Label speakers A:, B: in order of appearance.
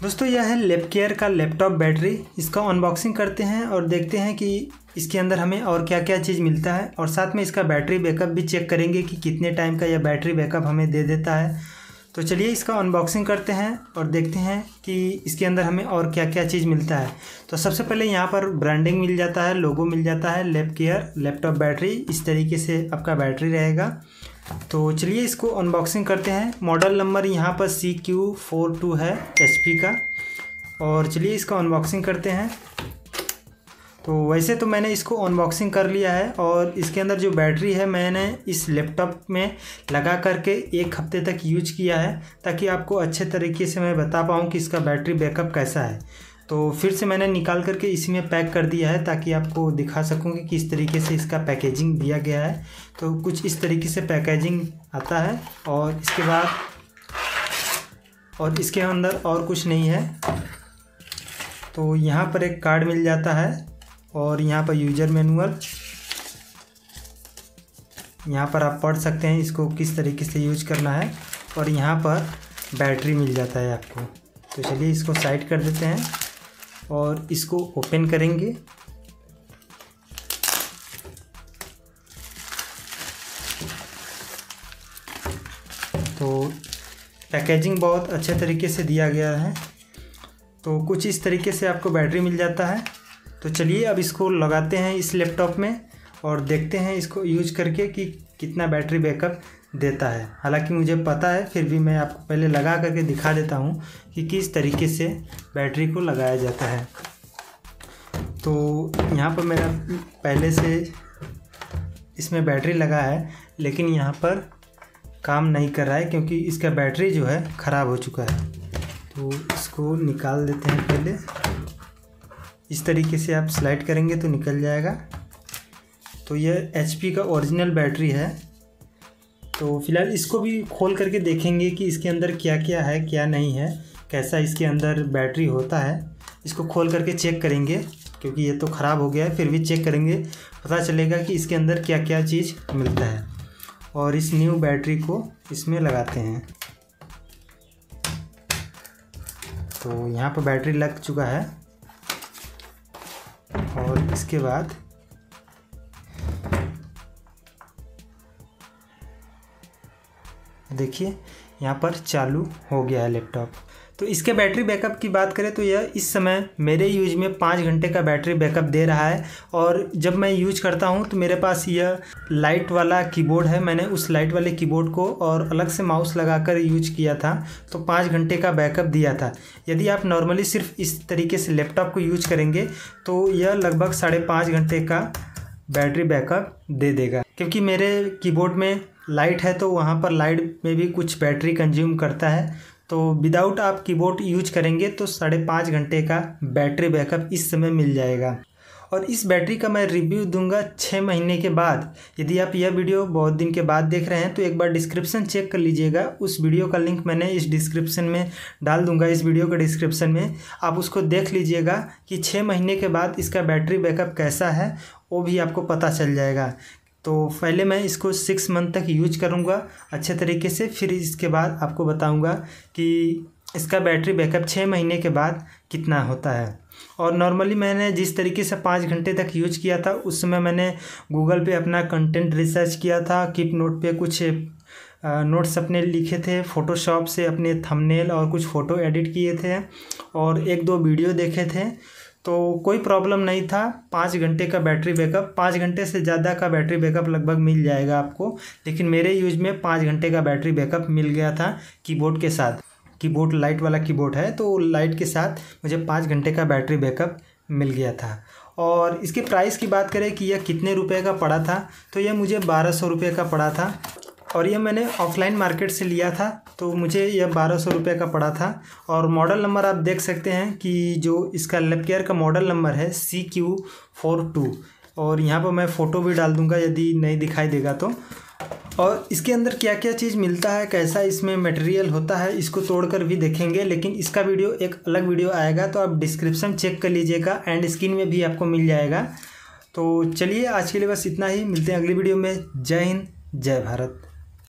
A: दोस्तों, यह है लेप केयर का लैपटॉप बैटरी इसका अनबॉक्सिंग करते हैं और देखते हैं कि इसके अंदर हमें और क्या क्या चीज़ मिलता है और साथ में इसका बैटरी बैकअप भी चेक करेंगे कि कितने टाइम का यह बैटरी बैकअप हमें दे देता है। तो चलिए इसका अनबॉक्सिंग करते हैं और देखते हैं कि इसके अंदर हमें और क्या क्या चीज़ मिलता है। तो सबसे पहले यहाँ पर ब्रांडिंग मिल जाता है लोगो मिल जाता है लेप केयर लैपटॉप बैटरी इस तरीके से आपका बैटरी रहेगा। तो चलिए इसको अनबॉक्सिंग करते हैं। मॉडल नंबर यहाँ पर सी क्यू फोर टू है HP का। और चलिए इसका अनबॉक्सिंग करते हैं। तो वैसे तो मैंने इसको अनबॉक्सिंग कर लिया है और इसके अंदर जो बैटरी है, मैंने इस लैपटॉप में लगा करके एक हफ़्ते तक यूज़ किया है, ताकि आपको अच्छे तरीके से मैं बता पाऊँ कि इसका बैटरी बैकअप कैसा है। तो फिर से मैंने निकाल करके इसी में पैक कर दिया है ताकि आपको दिखा सकूँ कि किस तरीके से इसका पैकेजिंग दिया गया है। तो कुछ इस तरीके से पैकेजिंग आता है और इसके बाद और इसके अंदर और कुछ नहीं है। तो यहाँ पर एक कार्ड मिल जाता है और यहाँ पर यूज़र मैनुअल। यहाँ पर आप पढ़ सकते हैं इसको किस तरीके से यूज़ करना है और यहाँ पर बैटरी मिल जाता है आपको। तो चलिए इसको साइड कर देते हैं। और इसको ओपन करेंगे। तो पैकेजिंग बहुत अच्छे तरीके से दिया गया है। तो कुछ इस तरीके से आपको बैटरी मिल जाता है। तो चलिए अब इसको लगाते हैं इस लैपटॉप में और देखते हैं इसको यूज़ करके कि कितना बैटरी बैकअप देता है। हालाँकि मुझे पता है, फिर भी मैं आपको पहले लगा करके दिखा देता हूँ कि किस तरीके से बैटरी को लगाया जाता है। तो यहाँ पर मेरा पहले से इसमें बैटरी लगा है, लेकिन यहाँ पर काम नहीं कर रहा है क्योंकि इसका बैटरी जो है ख़राब हो चुका है। तो इसको निकाल देते हैं पहले। इस तरीके से आप स्लाइड करेंगे तो निकल जाएगा। तो यह एचपी का ओरिजिनल बैटरी है। तो फ़िलहाल इसको भी खोल करके देखेंगे कि इसके अंदर क्या क्या है, क्या नहीं है, कैसा इसके अंदर बैटरी होता है। इसको खोल करके चेक करेंगे, क्योंकि ये तो ख़राब हो गया है, फिर भी चेक करेंगे, पता चलेगा कि इसके अंदर क्या क्या चीज़ मिलता है। और इस न्यू बैटरी को इसमें लगाते हैं। तो यहाँ पर बैटरी लग चुका है। और इसके बाद देखिए, यहाँ पर चालू हो गया है लैपटॉप तो इसके बैटरी बैकअप की बात करें तो यह इस समय मेरे यूज़ में पाँच घंटे का बैटरी बैकअप दे रहा है और जब मैं यूज़ करता हूँ तो मेरे पास यह लाइट वाला कीबोर्ड है। मैंने उस लाइट वाले कीबोर्ड को और अलग से माउस लगाकर यूज़ किया था तो पाँच घंटे का बैकअप दिया था। यदि आप नॉर्मली सिर्फ़ इस तरीके से लैपटॉप को यूज़ करेंगे तो यह लगभग साढ़े घंटे का बैटरी बैकअप दे देगा। क्योंकि मेरे कीबोर्ड में लाइट है तो वहाँ पर लाइट में भी कुछ बैटरी कंज्यूम करता है। तो विदाउट आप कीबोर्ड यूज़ करेंगे तो साढ़े पाँच घंटे का बैटरी बैकअप इस समय मिल जाएगा। और इस बैटरी का मैं रिव्यू दूँगा छः महीने के बाद। यदि आप यह वीडियो बहुत दिन के बाद देख रहे हैं तो एक बार डिस्क्रिप्शन चेक कर लीजिएगा। उस वीडियो का लिंक मैंने इस डिस्क्रिप्शन में डाल दूँगा, इस वीडियो के डिस्क्रिप्शन में। आप उसको देख लीजिएगा कि छः महीने के बाद इसका बैटरी बैकअप कैसा है, वो भी आपको पता चल जाएगा। तो पहले मैं इसको सिक्स मंथ तक यूज़ करूँगा अच्छे तरीके से, फिर इसके बाद आपको बताऊँगा कि इसका बैटरी बैकअप छः महीने के बाद कितना होता है। और नॉर्मली मैंने जिस तरीके से पाँच घंटे तक यूज़ किया था, उस समय मैंने गूगल पे अपना कंटेंट रिसर्च किया था किप नोट पे कुछ नोट्स अपने लिखे थे फ़ोटोशॉप से अपने थंबनेल और कुछ फ़ोटो एडिट किए थे और एक दो वीडियो देखे थे। तो कोई प्रॉब्लम नहीं था। पाँच घंटे का बैटरी बैकअप पाँच घंटे से ज़्यादा का बैटरी बैकअप लगभग मिल जाएगा आपको। लेकिन मेरे यूज़ में पाँच घंटे का बैटरी बैकअप मिल गया था कीबोर्ड के साथ। कीबोर्ड लाइट वाला कीबोर्ड है तो लाइट के साथ मुझे पाँच घंटे का बैटरी बैकअप मिल गया था। और इसके प्राइस की बात करें कि यह कितने रुपए का पड़ा था तो यह मुझे बारह सौ रुपये का पड़ा था। और यह मैंने ऑफलाइन मार्केट से लिया था तो मुझे यह बारह सौ रुपये का पड़ा था। और मॉडल नंबर आप देख सकते हैं कि जो इसका लेपकेयर का मॉडल नंबर है सी क्यू फोर टू और यहाँ पर मैं फ़ोटो भी डाल दूँगा यदि नहीं दिखाई देगा तो। और इसके अंदर क्या क्या चीज़ मिलता है, कैसा इसमें मटेरियल होता है, इसको तोड़कर भी देखेंगे। लेकिन इसका वीडियो एक अलग वीडियो आएगा तो आप डिस्क्रिप्शन चेक कर लीजिएगा एंड स्क्रीन में भी आपको मिल जाएगा। तो चलिए आज के लिए बस इतना ही, मिलते हैं अगली वीडियो में। जय हिंद, जय भारत।